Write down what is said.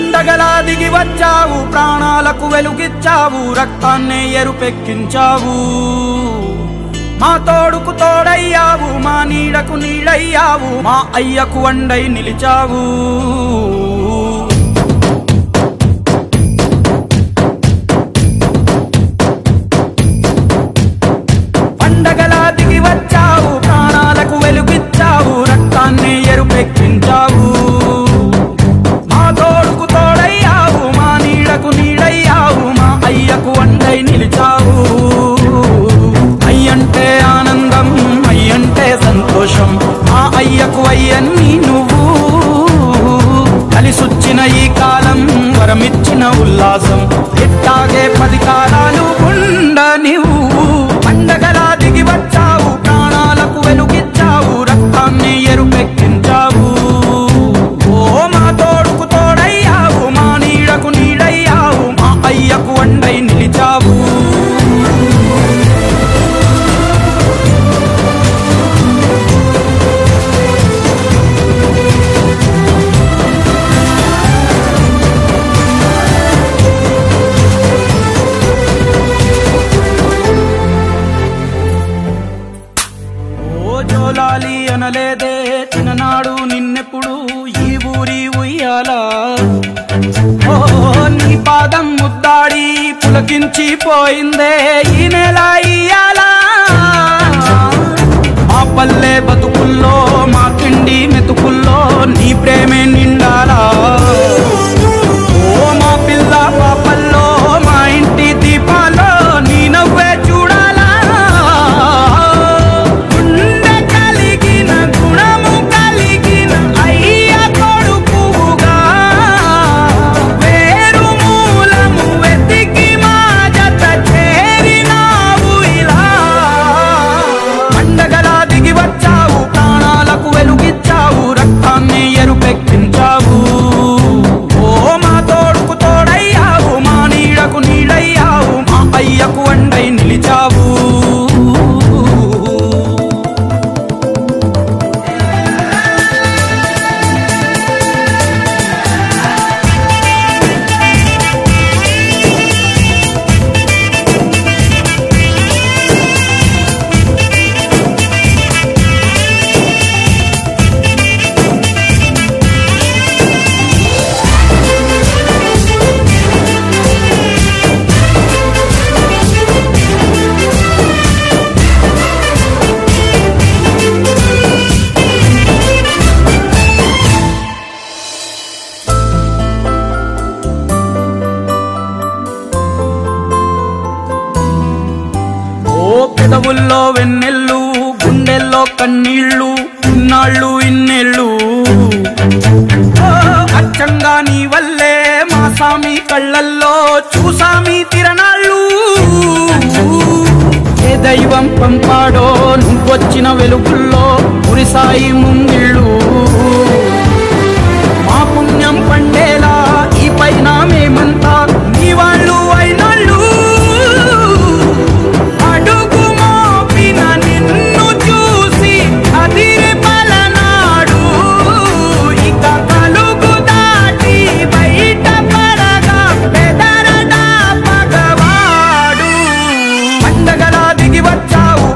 అండగలా దిగి వచ్చావు ప్రాణాలకు వెలుగిచ్చావు రక్తాన్నే ఎరుపెక్కించావు. మా తోడుకు తోడయ్యావు మా నీడకు నీడయ్యావు మా అయ్యకు వండై నిలిచావు. స్వరమిచ్చిన ఉల్లాసం. ఎట్టాగే పది కాలాలు ఉండ తగ్గించిపోయిందే ఈ నెల. కళ్ళల్లో వెన్నెళ్ళు గుండెల్లో కన్నీళ్ళు ఇన్నాళ్ళు ఇన్నెళ్ళు. అచ్చంగా నీ వల్లే మా సామి కళ్ళల్లో చూసామి తిరణాళ్ళు. ఏ దైవం పంపాడో నువ్వొచ్చిన వెలుగుల్లో గురిసాయి ముందు ఉండగలా దిగి వచ్చావు.